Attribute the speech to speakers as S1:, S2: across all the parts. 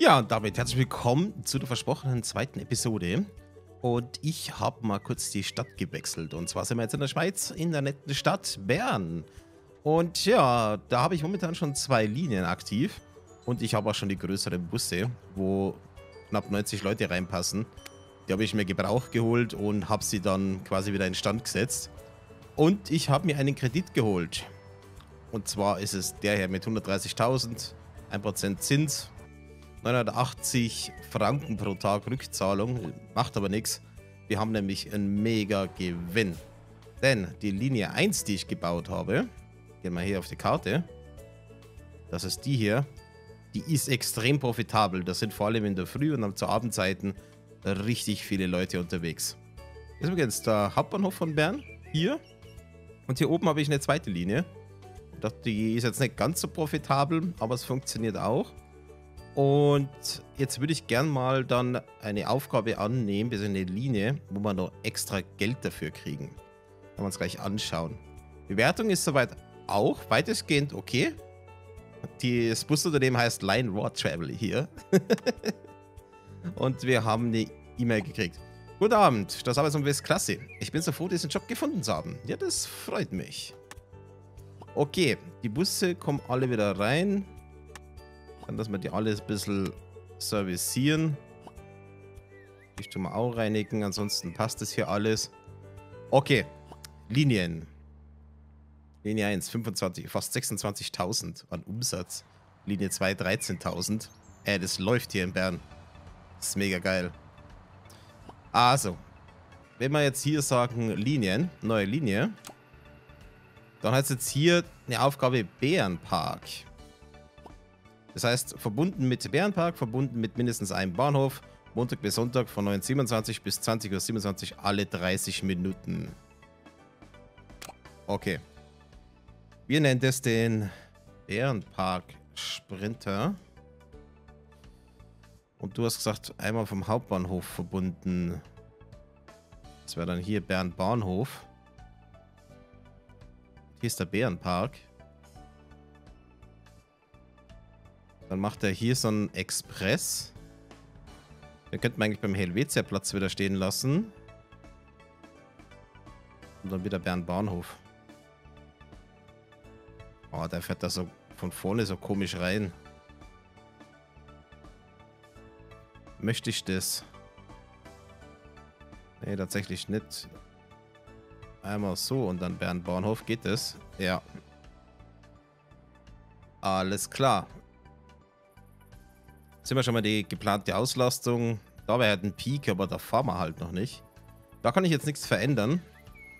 S1: Ja, und damit herzlich willkommen zu der versprochenen zweiten Episode. Und ich habe mal kurz die Stadt gewechselt. Und zwar sind wir jetzt in der Schweiz, in der netten Stadt Bern. Und ja, da habe ich momentan schon zwei Linien aktiv. Und ich habe auch schon die größeren Busse, wo knapp 90 Leute reinpassen. Die habe ich mir Gebrauch geholt und habe sie dann quasi wieder in Stand gesetzt. Und ich habe mir einen Kredit geholt. Und zwar ist es der hier mit 130.000, 1% Zins, 980 Franken pro Tag Rückzahlung. Macht aber nichts. Wir haben nämlich einen mega Gewinn. Denn die Linie 1, die ich gebaut habe, gehen wir hier auf die Karte. Das ist die hier. Die ist extrem profitabel. Da sind vor allem in der Früh- und zu Abendzeiten richtig viele Leute unterwegs. Das ist übrigens der Hauptbahnhof von Bern. Hier. Und hier oben habe ich eine zweite Linie. Die ist jetzt nicht ganz so profitabel, aber es funktioniert auch. Und jetzt würde ich gern mal dann eine Aufgabe annehmen, bis eine Linie, wo wir noch extra Geld dafür kriegen. Können wir uns gleich anschauen. Bewertung ist soweit auch weitestgehend okay. Das Busunternehmen heißt Line Raw Travel hier. Und wir haben eine E-Mail gekriegt. Guten Abend, das Arbeitsamt ist klasse. Ich bin so froh, diesen Job gefunden zu haben. Ja, das freut mich. Okay, die Busse kommen alle wieder rein. Dann lassen wir die alle ein bisschen servicieren. Die tun wir auch reinigen, ansonsten passt das hier alles. Okay, Linien. Linie 1, 25, fast 26.000 an Umsatz. Linie 2, 13.000. Äh, das läuft hier in Bern. Das ist mega geil. Also, wenn wir jetzt hier sagen Linien, neue Linie, dann heißt jetzt hier eine Aufgabe Bärenpark. Das heißt, verbunden mit Bärenpark, verbunden mit mindestens einem Bahnhof, Montag bis Sonntag von 9.27 bis 20.27 Uhr alle 30 Minuten. Okay. Wir nennen das den Bärenpark Sprinter. Und du hast gesagt, einmal vom Hauptbahnhof verbunden. Das wäre dann hier Bern Bahnhof. Hier ist der Bärenpark. Dann macht er hier so einen Express. Den könnten wir eigentlich beim Helvetia-Platz wieder stehen lassen. Und dann wieder Bern Bahnhof. Oh, der fährt da so von vorne so komisch rein. Möchte ich das? Nee, tatsächlich nicht. Einmal so und dann Bern Bahnhof. Geht das? Ja. Alles klar. Sind wir schon mal die geplante Auslastung. Da wäre halt ein Peak, aber da fahren wir halt noch nicht. Da kann ich jetzt nichts verändern.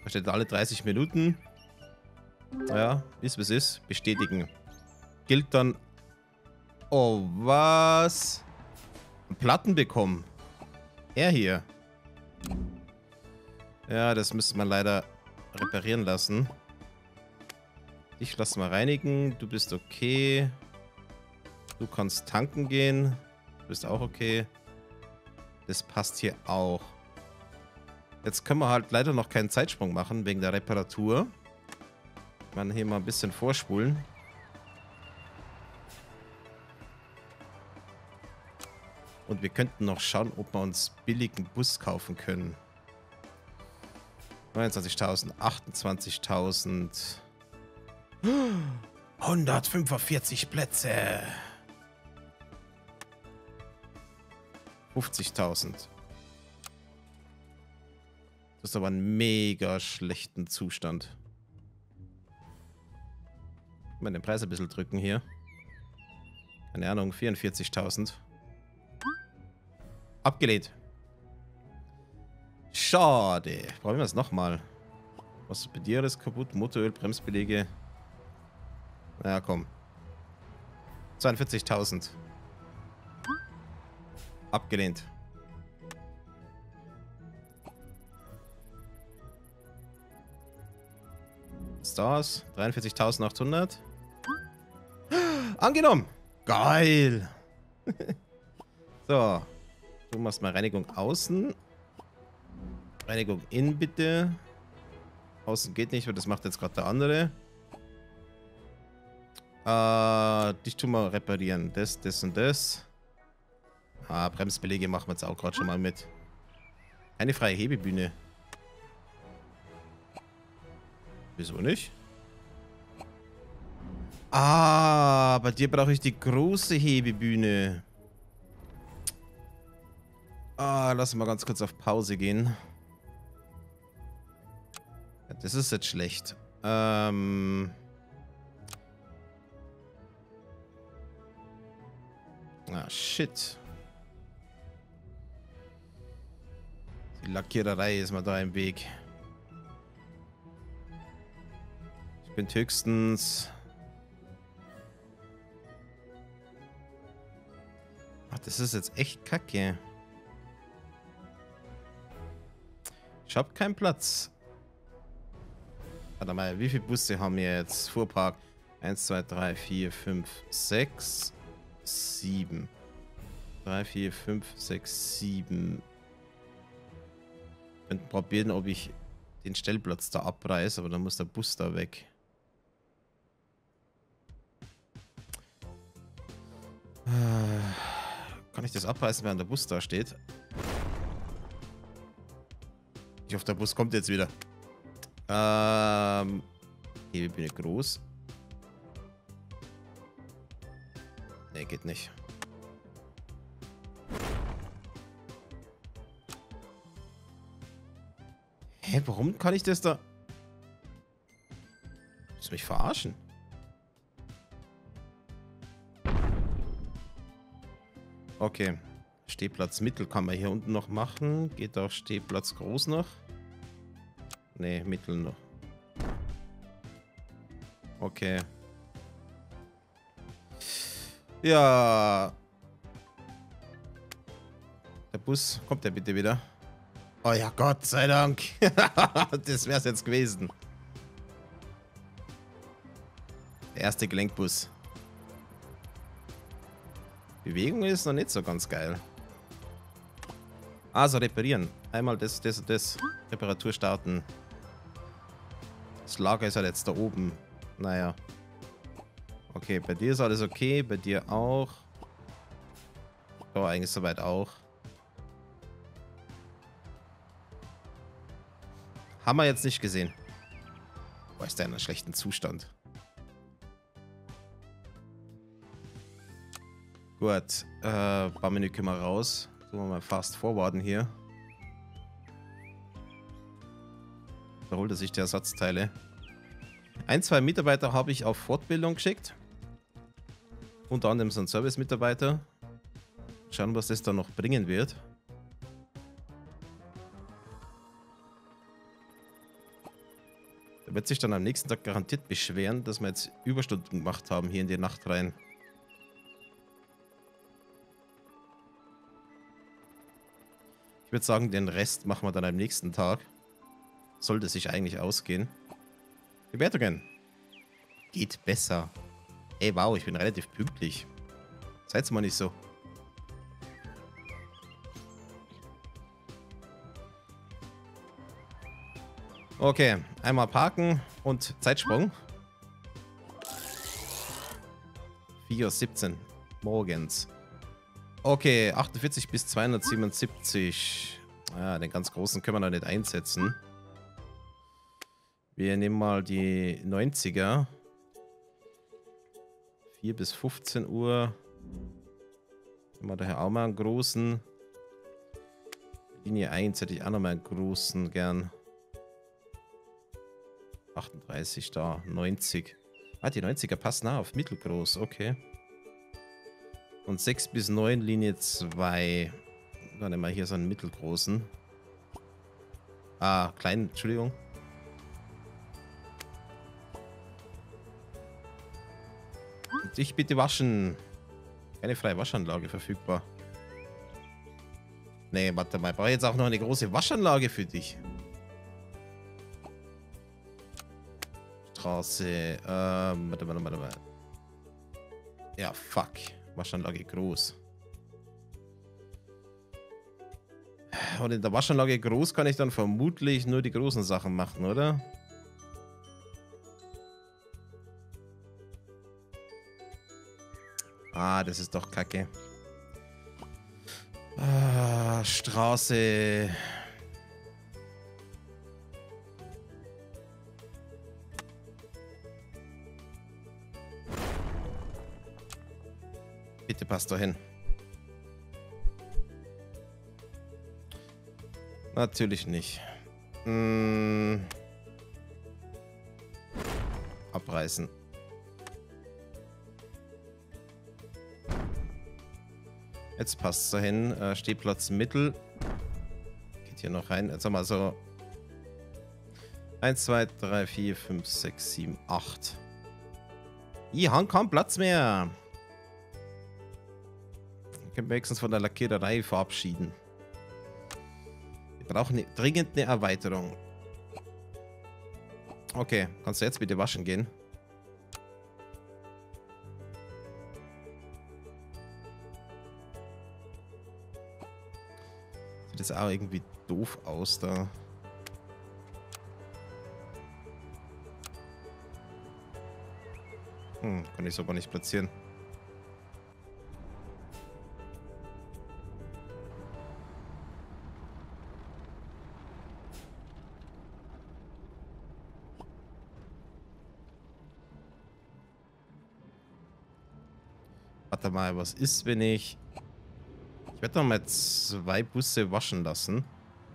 S1: Da steht alle 30 Minuten. Ja, ist was ist. Bestätigen. Gilt dann... Oh, was? Platten bekommen. Er hier. Ja, das müsste man leider reparieren lassen. Ich lasse mal reinigen. Du bist okay. Du kannst tanken gehen. Du bist auch okay. Das passt hier auch. Jetzt können wir halt leider noch keinen Zeitsprung machen wegen der Reparatur. Man hier mal ein bisschen vorspulen. Und wir könnten noch schauen, ob wir uns billigen Bus kaufen können. 29.000, 28.000. 145 Plätze. 50.000. Das ist aber ein mega schlechten Zustand. Mal den Preis ein bisschen drücken hier. Keine Ahnung, 44.000. Abgelehnt. Schade. Brauchen wir das nochmal. Was ist bei dir alles kaputt? Motoröl, Bremsbelege. Naja, komm. 42.000. Abgelehnt. Stars. 43.800. Angenommen. Geil. so. Du machst mal Reinigung außen. Reinigung innen bitte. Außen geht nicht, weil das macht jetzt gerade der andere. Äh, dich tun wir reparieren. Das, das und das. Ah, Bremsbelege machen wir jetzt auch gerade schon mal mit. Eine freie Hebebühne. Wieso nicht? Ah, bei dir brauche ich die große Hebebühne. Ah, lass mal ganz kurz auf Pause gehen. Das ist jetzt schlecht. Ähm... Ah, shit. Die Lackiererei ist mir da im Weg. Ich bin höchstens... Ach, das ist jetzt echt kacke. Ich hab keinen Platz. Warte mal, wie viele Busse haben wir jetzt? Fuhrpark. 1, 2, 3, 4, 5, 6, 7. 3, 4, 5, 6, 7. Könnte probieren, ob ich den Stellplatz da abreiße, aber dann muss der Bus da weg. Kann ich das abreißen, während der Bus da steht? Ich hoffe, der Bus kommt jetzt wieder. Ähm. Hebebühne groß. Ne, geht nicht. Warum kann ich das da... Willst du mich verarschen? Okay. Stehplatz Mittel kann man hier unten noch machen. Geht auch Stehplatz groß noch? Ne, Mittel noch. Okay. Ja. Der Bus, kommt der bitte wieder? Oh ja, Gott sei Dank. das wäre es jetzt gewesen. Der erste Gelenkbus. Bewegung ist noch nicht so ganz geil. Also reparieren. Einmal das, das das. Reparatur starten. Das Lager ist halt jetzt da oben. Naja. Okay, bei dir ist alles okay. Bei dir auch. Oh, eigentlich soweit auch. Haben wir jetzt nicht gesehen. Boah, ist der in einem schlechten Zustand. Gut. Äh, Baumenü können wir raus. Tun wir mal fast forwarden hier. Da holt er sich die Ersatzteile. Ein, zwei Mitarbeiter habe ich auf Fortbildung geschickt. Unter anderem so ein Service-Mitarbeiter. Schauen, was das dann noch bringen wird. Wird sich dann am nächsten Tag garantiert beschweren, dass wir jetzt Überstunden gemacht haben hier in die Nacht rein. Ich würde sagen, den Rest machen wir dann am nächsten Tag. Sollte sich eigentlich ausgehen. Bewertungen. Geht besser. Ey, wow, ich bin relativ pünktlich. Seid's mal nicht so. Okay, einmal parken und Zeitsprung. 4.17 morgens. Okay, 48 bis 277. Ja, den ganz großen können wir noch nicht einsetzen. Wir nehmen mal die 90er. 4 bis 15 Uhr. Nehmen wir daher auch mal einen großen. Linie 1 hätte ich auch noch mal einen großen gern. 38 da, 90. Ah, die 90er passen auch auf mittelgroß, okay. Und 6 bis 9 Linie 2. Dann nehmen wir hier so einen mittelgroßen. Ah, kleinen, Entschuldigung. Und ich bitte waschen. Keine freie Waschanlage verfügbar. Nee, warte mal. Ich brauche jetzt auch noch eine große Waschanlage für dich. Straße. Ähm, warte, warte, warte, warte. Ja, fuck. Waschanlage groß. Und in der Waschanlage groß kann ich dann vermutlich nur die großen Sachen machen, oder? Ah, das ist doch kacke. Ah, Straße. Bitte passt da hin. Natürlich nicht. Hm. Abreißen. Jetzt passt es dahin. Äh, Stehplatz Mittel. Geht hier noch rein. Jetzt haben wir so 1, 2, 3, 4, 5, 6, 7, 8. Ich habe keinen Platz mehr. Ich kann wenigstens von der Lackiererei verabschieden. Wir brauchen eine, dringend eine Erweiterung. Okay, kannst du jetzt bitte waschen gehen? Sieht das auch irgendwie doof aus da. Hm, kann ich so aber nicht platzieren. Warte mal, was ist, wenn ich ich werde noch mal zwei Busse waschen lassen.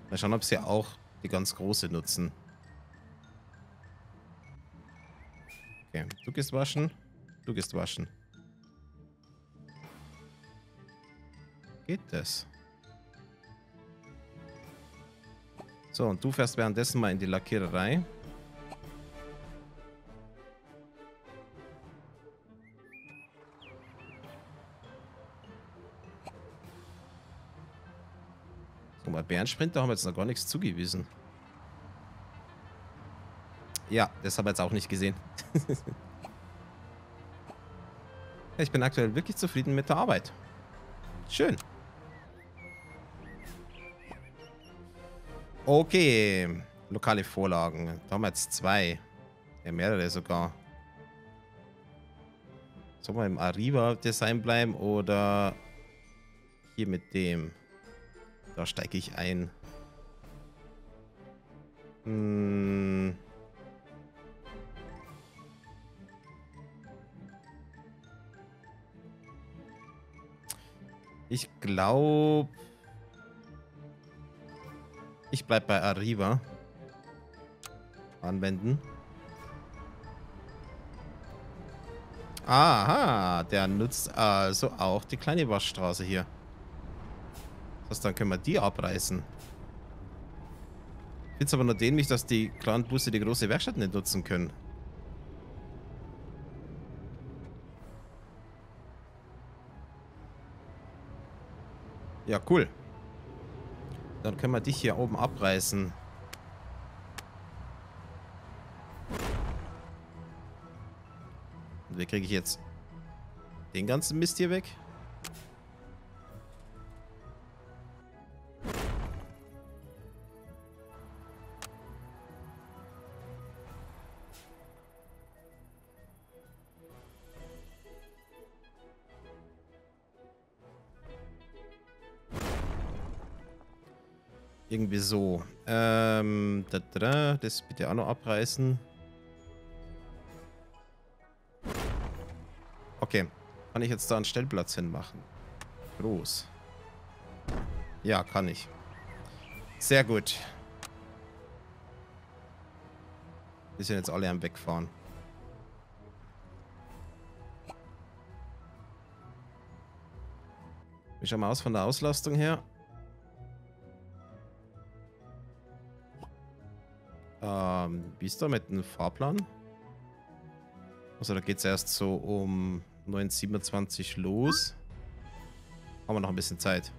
S1: Mal schauen, ob sie auch die ganz große nutzen. Okay, du gehst waschen. Du gehst waschen. Geht das? So, und du fährst währenddessen mal in die Lackiererei. Mal, Bärensprinter haben wir jetzt noch gar nichts zugewiesen. Ja, das haben wir jetzt auch nicht gesehen. ich bin aktuell wirklich zufrieden mit der Arbeit. Schön. Okay. Lokale Vorlagen. Da haben wir jetzt zwei. Ja, mehrere sogar. Sollen wir im Arriva-Design bleiben oder hier mit dem? Da steige ich ein. Hm. Ich glaube... Ich bleib bei Arriva. Anwenden. Aha, der nutzt also auch die kleine Waschstraße hier. Was, dann können wir die abreißen. Ich finde es aber nur dämlich, dass die kleinen Busse die große Werkstatt nicht nutzen können. Ja, cool. Dann können wir dich hier oben abreißen. Und wie kriege ich jetzt den ganzen Mist hier weg? So. Ähm, da, da, das bitte auch noch abreißen. Okay. Kann ich jetzt da einen Stellplatz hinmachen? Groß. Ja, kann ich. Sehr gut. Wir sind jetzt alle am Wegfahren. Wie schauen wir aus von der Auslastung her? Ähm, wie ist da mit dem Fahrplan? Also da geht es erst so um 9.27 los. Haben wir noch ein bisschen Zeit.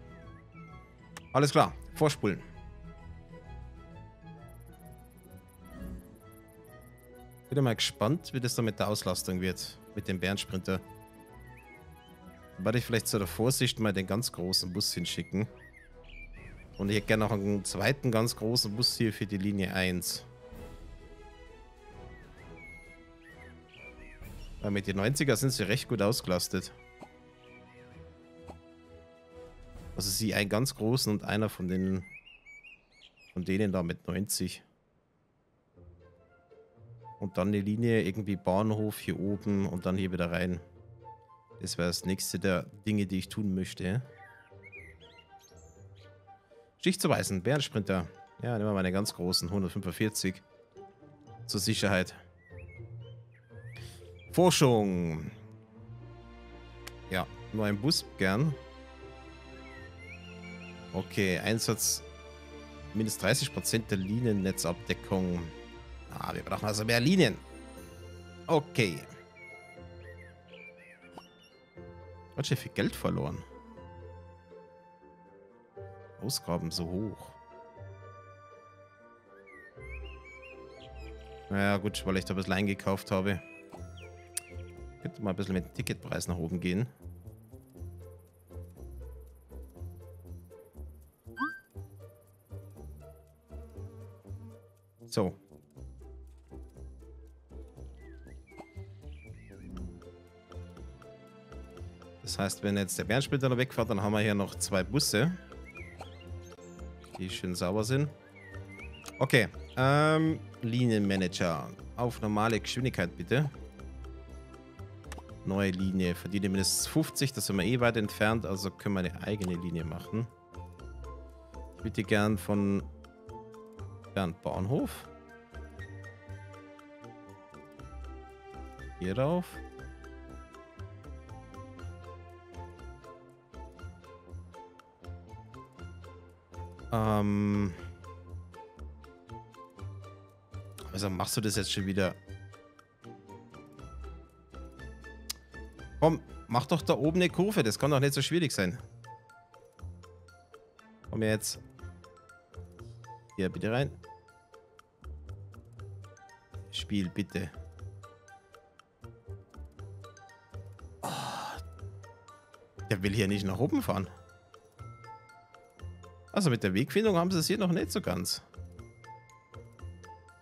S1: Alles klar, vorspulen. Bin mal gespannt, wie das da mit der Auslastung wird. Mit dem Bärensprinter. Werde ich vielleicht zu der Vorsicht mal den ganz großen Bus hinschicken. Und ich hätte gerne noch einen zweiten ganz großen Bus hier für die Linie 1. Weil mit den 90er sind sie recht gut ausgelastet. Also sie einen ganz großen und einer von den von denen da mit 90. Und dann eine Linie, irgendwie Bahnhof hier oben und dann hier wieder rein. Das wäre das nächste der Dinge, die ich tun möchte. Stich zu weißen, Bärensprinter. Ja, nehmen wir mal eine ganz großen, 145. Zur Sicherheit. Forschung. Ja, nur ein Bus gern. Okay, Einsatz mindestens 30% der Liniennetzabdeckung. Ah, wir brauchen also mehr Linien. Okay. Hat schon viel Geld verloren. Ausgaben so hoch. Naja, gut, weil ich da ein bisschen eingekauft habe. Könnte mal ein bisschen mit dem Ticketpreis nach oben gehen. So. Das heißt, wenn jetzt der Bärensplitter noch wegfährt, dann haben wir hier noch zwei Busse. Die schön sauber sind. Okay. Ähm, Linienmanager. Auf normale Geschwindigkeit bitte. Neue Linie. Verdiene mindestens 50. Das sind wir eh weit entfernt. Also können wir eine eigene Linie machen. Ich würde gern von Bernd Bahnhof. Hier drauf. Ähm. Also machst du das jetzt schon wieder? Komm, mach doch da oben eine Kurve. Das kann doch nicht so schwierig sein. Komm jetzt. Hier, bitte rein. Spiel, bitte. Oh. Der will hier nicht nach oben fahren. Also mit der Wegfindung haben sie es hier noch nicht so ganz.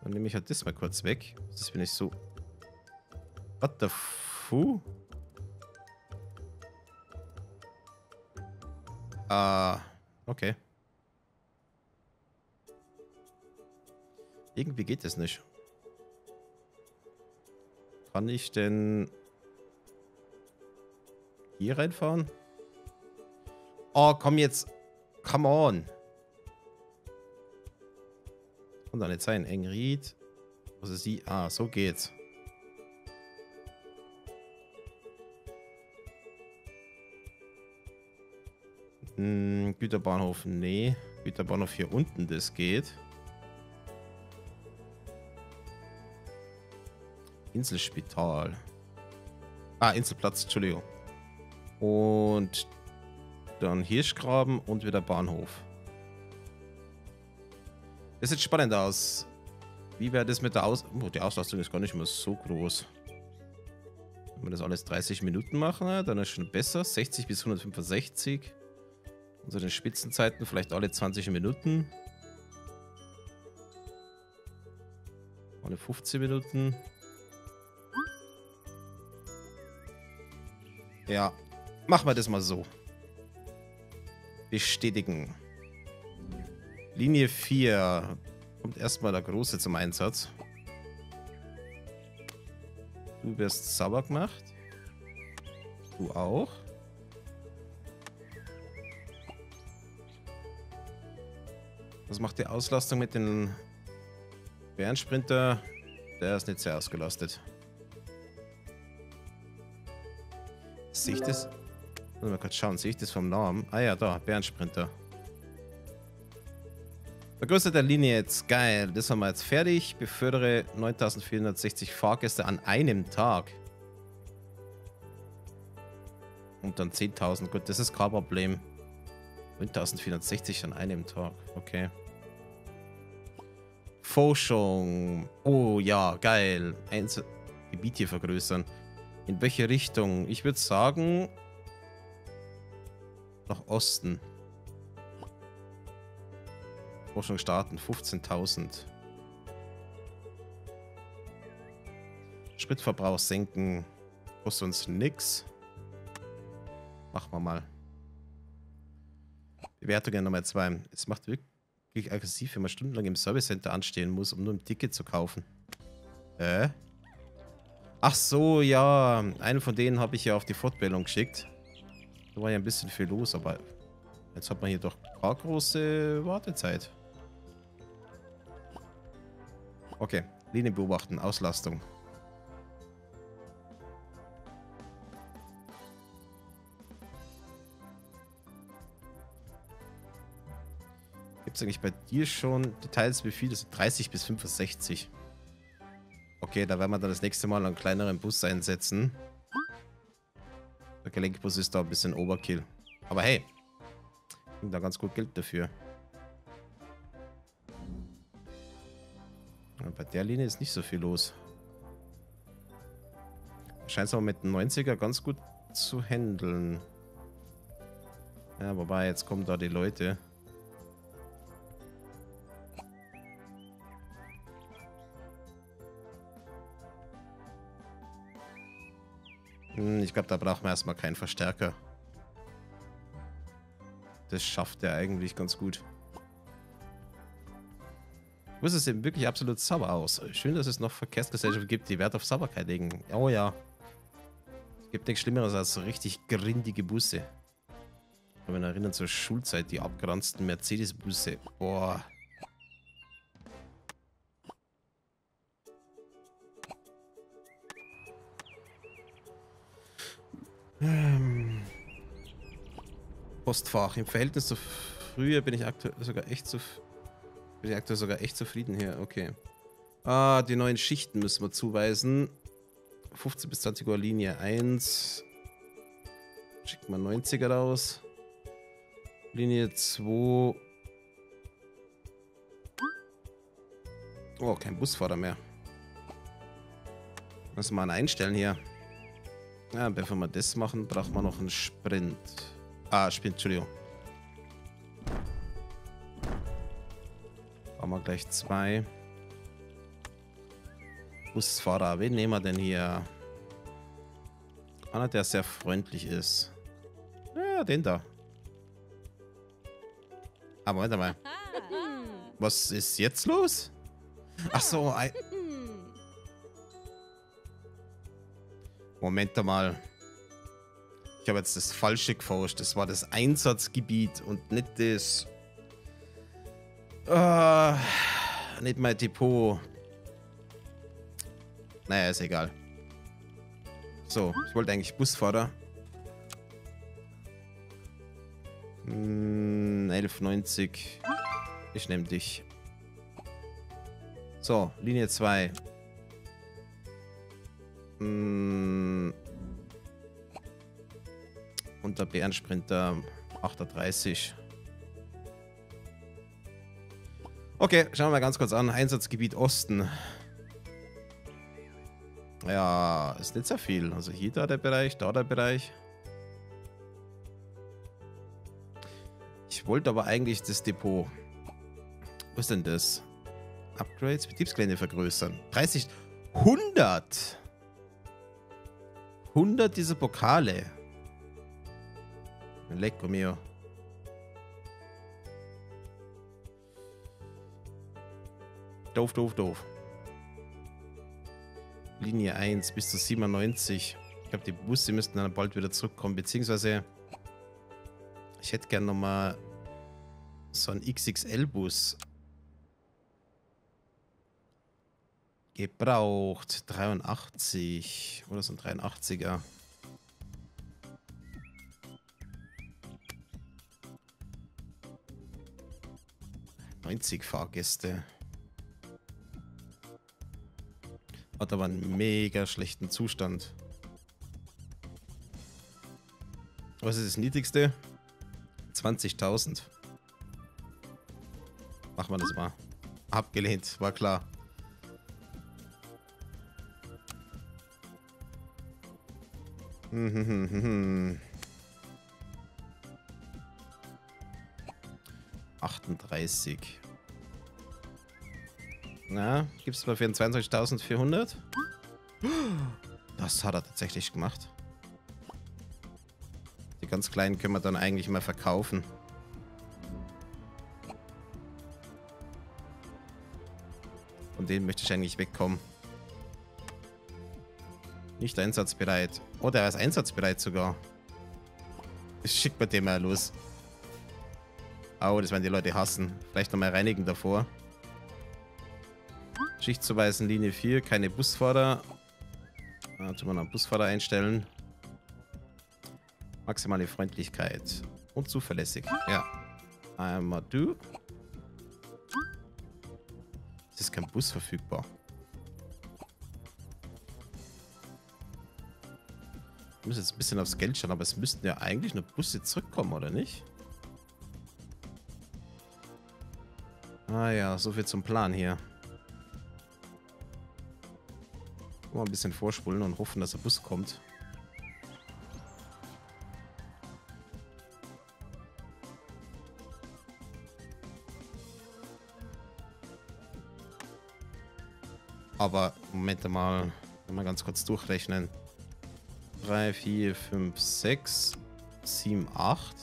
S1: Dann nehme ich halt das mal kurz weg. Das bin ich so... What the fu? Ah, okay. Irgendwie geht das nicht. Kann ich denn hier reinfahren? Oh, komm jetzt. Come on. Kann doch nicht sein. Engried. Was ist sie? Ah, so geht's. Hm, Güterbahnhof, nee. Güterbahnhof hier unten, das geht. Inselspital. Ah, Inselplatz, Entschuldigung. Und dann Hirschgraben und wieder Bahnhof. Das sieht spannend aus. Wie wäre das mit der Aus... Oh, die Auslastung ist gar nicht mehr so groß. Wenn wir das alles 30 Minuten machen, dann ist schon besser. 60 bis 165. Den Spitzenzeiten vielleicht alle 20 Minuten. Alle 15 Minuten. Ja, machen wir das mal so. Bestätigen. Linie 4. Kommt erstmal der Große zum Einsatz. Du wirst sauber gemacht. Du auch. Was macht die Auslastung mit den Bärensprinter? Der ist nicht sehr ausgelastet. Sehe ich das? Mal kurz schauen, sehe ich das vom Namen? Ah ja, da, Bärensprinter. Vergrößerte Linie jetzt, geil. Das haben wir jetzt fertig. Befördere 9460 Fahrgäste an einem Tag. Und dann 10.000. Gut, das ist kein Problem. 9460 an einem Tag. Okay. Forschung. Oh ja, geil. Einzel Gebiet hier vergrößern. In welche Richtung? Ich würde sagen... Nach Osten. Forschung starten. 15.000. Spritverbrauch senken. Kostet uns nix. Machen wir mal. Bewertungen Nummer 2. Es macht wirklich aggressiv, wenn man stundenlang im Service Center anstehen muss, um nur ein Ticket zu kaufen. Äh? Ach so, ja. Einen von denen habe ich ja auf die Fortbildung geschickt. Da war ja ein bisschen viel los, aber jetzt hat man hier doch gar große Wartezeit. Okay, Linien beobachten, Auslastung. Gibt es eigentlich bei dir schon Details, wie viel das sind? 30 bis 65. Okay, da werden wir dann das nächste Mal einen kleineren Bus einsetzen. Der Gelenkbus ist da ein bisschen Overkill. Aber hey, da ganz gut Geld dafür. bei der Linie ist nicht so viel los. Scheint es aber mit dem 90er ganz gut zu handeln. Ja, wobei, jetzt kommen da die Leute. Hm, ich glaube, da brauchen wir erstmal keinen Verstärker. Das schafft er eigentlich ganz gut. Muss es eben wirklich absolut sauber aus. Schön, dass es noch Verkehrsgesellschaften gibt, die Wert auf Sauberkeit legen. Oh ja. Es gibt nichts Schlimmeres als richtig grindige Busse. Ich kann mich erinnern zur Schulzeit, die abgeranzten Mercedes-Busse. Boah. Postfach. Im Verhältnis zu früher bin ich aktuell sogar echt zu bin ich aktuell sogar echt zufrieden hier. Okay. Ah, die neuen Schichten müssen wir zuweisen. 15 bis 20 Uhr Linie 1. Schickt mal 90er raus. Linie 2. Oh, kein Busfahrer mehr. Wir mal einstellen hier. Ja, bevor wir das machen, braucht man noch einen Sprint. Ah, Sprint, Entschuldigung. Brauchen wir gleich zwei. Busfahrer, wen nehmen wir denn hier? Einer, der sehr freundlich ist. Ja, den da. Aber warte mal. Was ist jetzt los? Ach so, ein... Moment mal. Ich habe jetzt das Falsche geforscht. Das war das Einsatzgebiet und nicht das... Uh, nicht mein Depot. Naja, ist egal. So, ich wollte eigentlich Busfahrer. Hm, 11,90. Ich nehme dich. So, Linie 2. Bärensprinter 38. Okay, schauen wir mal ganz kurz an. Einsatzgebiet Osten. Ja, ist nicht sehr viel. Also hier da der Bereich, da der Bereich. Ich wollte aber eigentlich das Depot. Was ist denn das? Upgrades, Betriebsgelände vergrößern. 30, 100! 100 diese Pokale. Lecco mio. Doof, doof, doof. Linie 1 bis zu 97. Ich glaube, die Busse müssten dann bald wieder zurückkommen. Beziehungsweise, ich hätte gerne nochmal so einen XXL-Bus. Gebraucht. 83. Oder so ein 83er. Neunzig Fahrgäste. Hat aber einen mega schlechten Zustand. Was ist das niedrigste? 20.000. Machen wir das mal. Abgelehnt, war klar. 20.030. Na, gibst du mal für 22.400? Das hat er tatsächlich gemacht. Die ganz kleinen können wir dann eigentlich mal verkaufen. Von denen möchte ich eigentlich wegkommen. Nicht einsatzbereit. Oh, der ist einsatzbereit sogar. Ich schick bei dem mal los. Oh, das werden die Leute hassen. Vielleicht nochmal reinigen davor. Schichtzuweisen Linie 4, keine Busfahrer. Da tun wir noch einen Busfahrer einstellen. Maximale Freundlichkeit. Und zuverlässig. Ja. Einmal du. Es ist kein Bus verfügbar. Ich muss jetzt ein bisschen aufs Geld schauen, aber es müssten ja eigentlich nur Busse zurückkommen, oder nicht? Ah ja, so viel zum Plan hier. Mal ein bisschen vorspulen und hoffen, dass der Bus kommt. Aber, Moment mal, mal ganz kurz durchrechnen. 3, 4, 5, 6, 7, 8.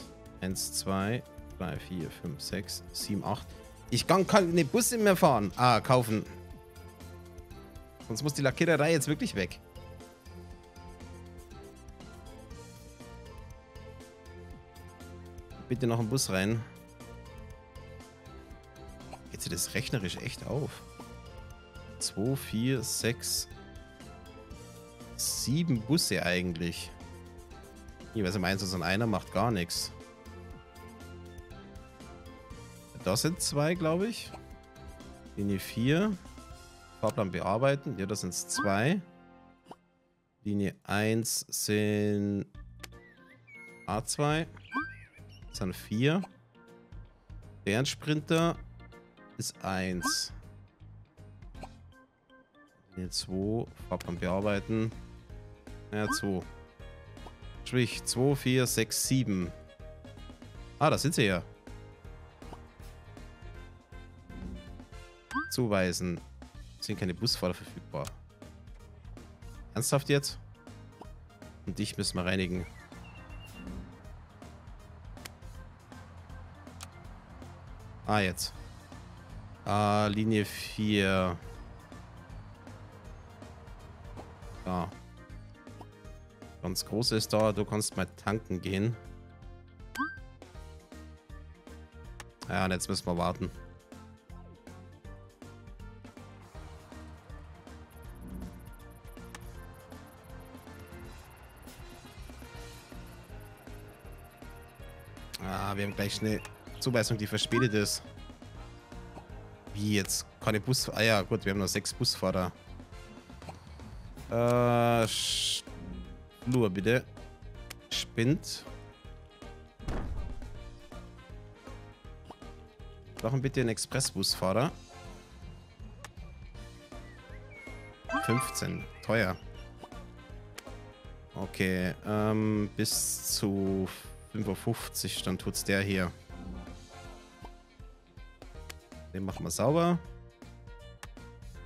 S1: 1, 2, 3, 4, 5, 6, 7, 8. Ich kann keine Busse mehr fahren. Ah, kaufen. Sonst muss die Lackiererei jetzt wirklich weg. Bitte noch einen Bus rein. Geht sie das rechnerisch echt auf? 2, 4, 6, sieben Busse eigentlich. Jeweils im Einsatz und einer macht gar nichts. Das sind zwei, glaube ich. Linie 4. Fahrplan bearbeiten. Ja, das sind zwei. Linie 1 sind A2. Das sind 4. Bärensprinter ist 1. Linie 2. Fahrplan bearbeiten. Ja, 2. Sprich, 2, 4, 6, 7. Ah, da sind sie ja. Zuweisen. Sind keine Busfahrer verfügbar. Ernsthaft jetzt? Und dich müssen wir reinigen. Ah, jetzt. Ah, Linie 4. Da. Ganz groß ist da, du kannst mal tanken gehen. Ja, und jetzt müssen wir warten. Ah, wir haben gleich eine Zuweisung, die verspätet ist. Wie jetzt? Keine Bus... Ah ja, gut, wir haben nur sechs Busfahrer. Äh, Flur, bitte. Spinnt. Brauchen bitte einen Expressbusfahrer. 15. Teuer. Okay, ähm, bis zu 55, dann tut's der hier. Den machen wir sauber.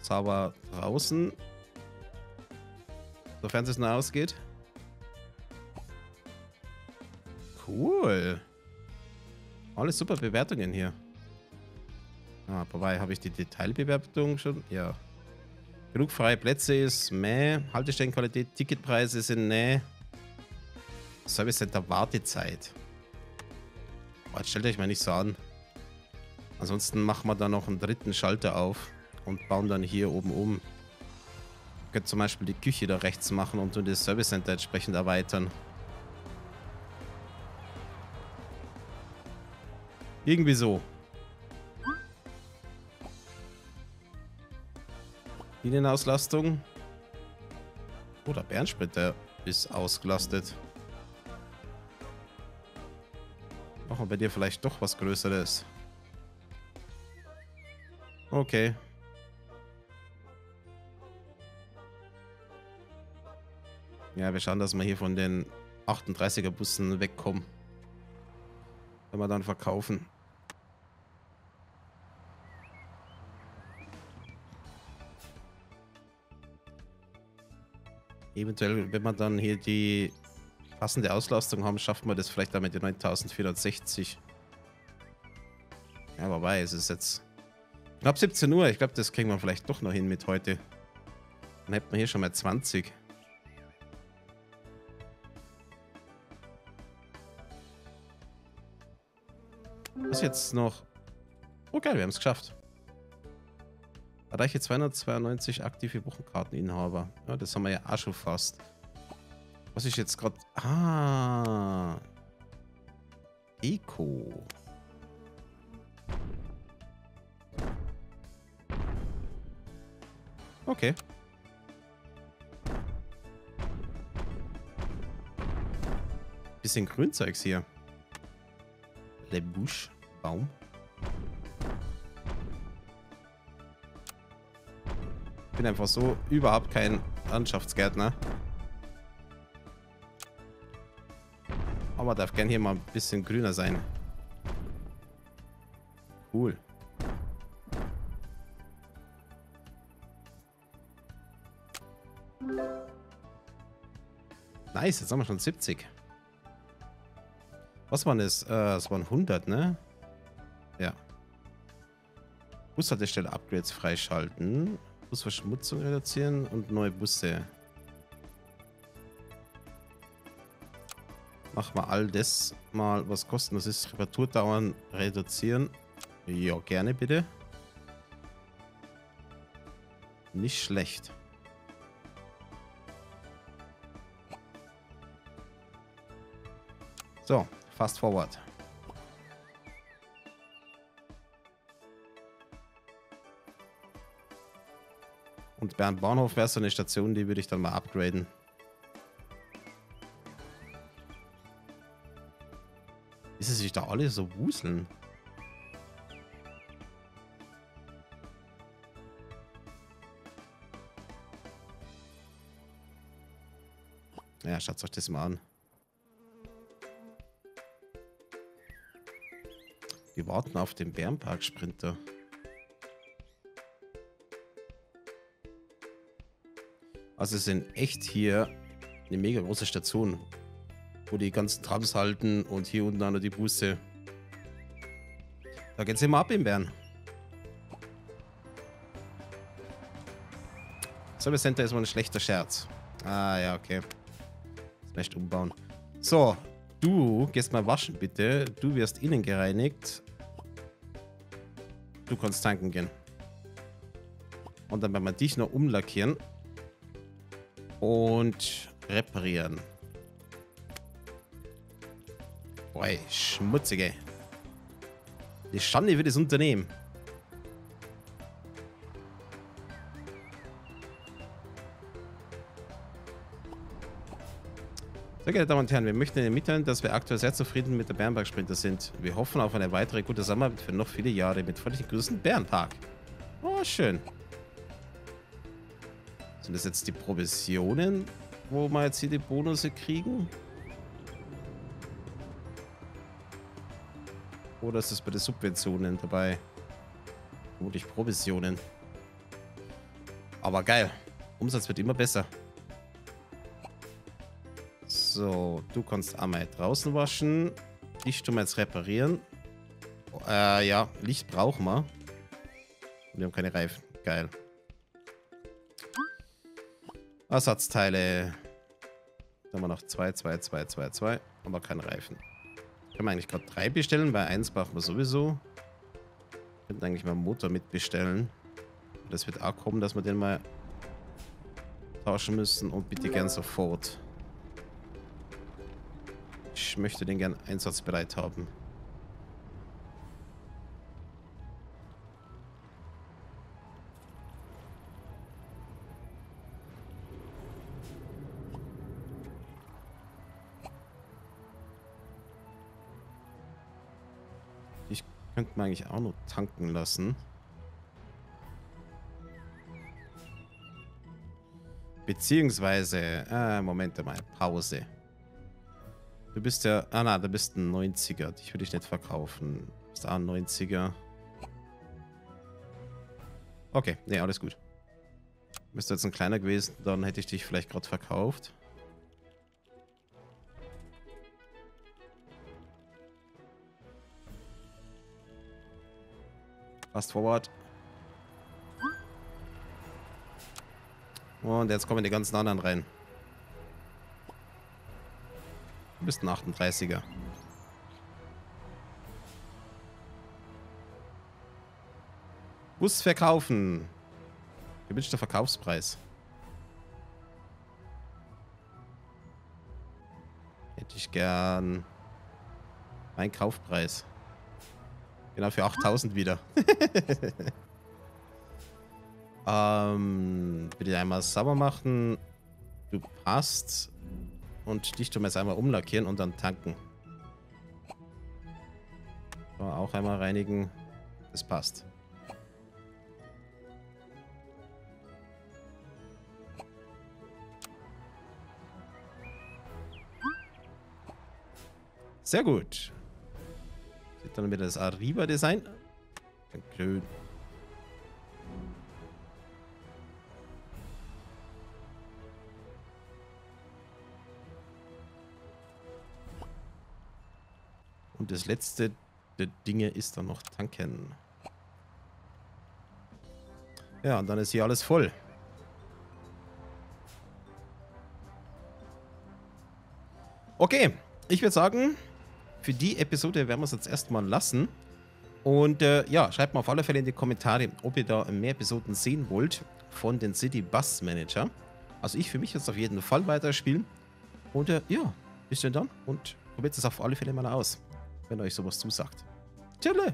S1: Sauber draußen. Sofern es nur ausgeht. Cool. Alles super Bewertungen hier. Ah, wobei, habe ich die Detailbewertung schon? Ja. Genug freie Plätze ist meh. Haltestellenqualität, Ticketpreise sind ne. Service Center Wartezeit. Oh, jetzt stellt euch mal nicht so an. Ansonsten machen wir da noch einen dritten Schalter auf und bauen dann hier oben um. Ihr könnt zum Beispiel die Küche da rechts machen und das Service Center entsprechend erweitern. Irgendwie so. Linienauslastung. Oh, der Bärensplitter ist ausgelastet. Wir bei dir vielleicht doch was Größeres. Okay. Ja, wir schauen, dass wir hier von den 38er Bussen wegkommen. Wenn wir dann verkaufen. Eventuell, wenn man dann hier die passende Auslastung haben, schafft man das vielleicht damit die 9460. Ja, wobei, es ist jetzt Ab 17 Uhr. Ich glaube, das kriegen wir vielleicht doch noch hin mit heute. Dann hätten wir hier schon mal 20. Was jetzt noch? Oh geil, wir haben es geschafft. Erreiche 292 aktive Wochenkarteninhaber. Ja, das haben wir ja auch schon fast. Was ist jetzt gerade... Ah. Eco. Okay. Bisschen Grünzeugs hier. Le Bouche. Baum. Ich bin einfach so überhaupt kein Landschaftsgärtner. Aber darf gern hier mal ein bisschen grüner sein. Cool. Nice, jetzt haben wir schon 70. Was waren das? Äh, das waren 100, ne? Ja. Bushaltestelle Upgrades freischalten. Busverschmutzung reduzieren und neue Busse. Machen wir all das mal, was kosten. Das ist Reparaturdauern reduzieren. Ja, gerne bitte. Nicht schlecht. So, fast forward. Und Bern Bahnhof wäre so eine Station, die würde ich dann mal upgraden. Sich da alle so wuseln? Ja, schaut euch das mal an. Wir warten auf den Bärenpark-Sprinter. Also sind echt hier eine mega große Station, wo die ganzen Trams halten und hier unten an die Busse. Da geht's immer ab in Bern. Service Center ist mal ein schlechter Scherz. Ah, ja, okay. Vielleicht umbauen. So, du gehst mal waschen, bitte. Du wirst innen gereinigt. Du kannst tanken gehen. Und dann werden wir dich noch umlackieren und reparieren. Boah, schmutzige. Die Schande für das Unternehmen. Sehr geehrte Damen und Herren, wir möchten Ihnen mitteilen, dass wir aktuell sehr zufrieden mit der Bärenpark Sprinter sind. Wir hoffen auf eine weitere gute Zusammenarbeit für noch viele Jahre mit freundlichen Grüßen Bärenpark. Oh, schön. Sind das jetzt die Provisionen, wo wir jetzt hier die Bonusse kriegen? Oder ist das bei den Subventionen dabei? Vermutlich Provisionen. Aber geil. Umsatz wird immer besser. So, du kannst einmal draußen waschen. Ich tue mal jetzt reparieren. Äh, ja, Licht brauchen wir. Wir haben keine Reifen. Geil. Ersatzteile. Da haben wir noch 2, 2, 2, 2, 2. Aber kein Reifen. Können wir eigentlich gerade drei bestellen, weil eins brauchen wir sowieso. Könnten eigentlich mal einen Motor mitbestellen. Das wird auch kommen, dass wir den mal tauschen müssen. Und bitte gern sofort. Ich möchte den gern einsatzbereit haben. Könnte man eigentlich auch noch tanken lassen. Beziehungsweise, äh, Moment mal, Pause. Du bist ja, ah na, du bist ein 90er. Dich würde ich nicht verkaufen. Bist auch ein 90er. Okay, nee, alles gut. Bist du jetzt ein kleiner gewesen, dann hätte ich dich vielleicht gerade verkauft. Fast forward. Und jetzt kommen die ganzen anderen rein. Du bist ein 38er. Bus verkaufen. Wie bin ich der Verkaufspreis. Hätte ich gern. Mein Kaufpreis. Genau für 8000 wieder. ähm, bitte einmal sauber machen. Du passt. Und wir jetzt einmal umlackieren und dann tanken. So, auch einmal reinigen. Das passt. Sehr gut. Dann wieder das Arriba-Design. Dankeschön. Und das letzte der Dinge ist dann noch tanken. Ja, und dann ist hier alles voll. Okay, ich würde sagen, für die Episode werden wir es jetzt erstmal lassen. Und äh, ja, schreibt mal auf alle Fälle in die Kommentare, ob ihr da mehr Episoden sehen wollt von den City Bus Manager. Also ich für mich jetzt auf jeden Fall weiterspielen. Und äh, ja, bis dann und probiert es auf alle Fälle mal aus wenn euch sowas zusagt. Tschüss.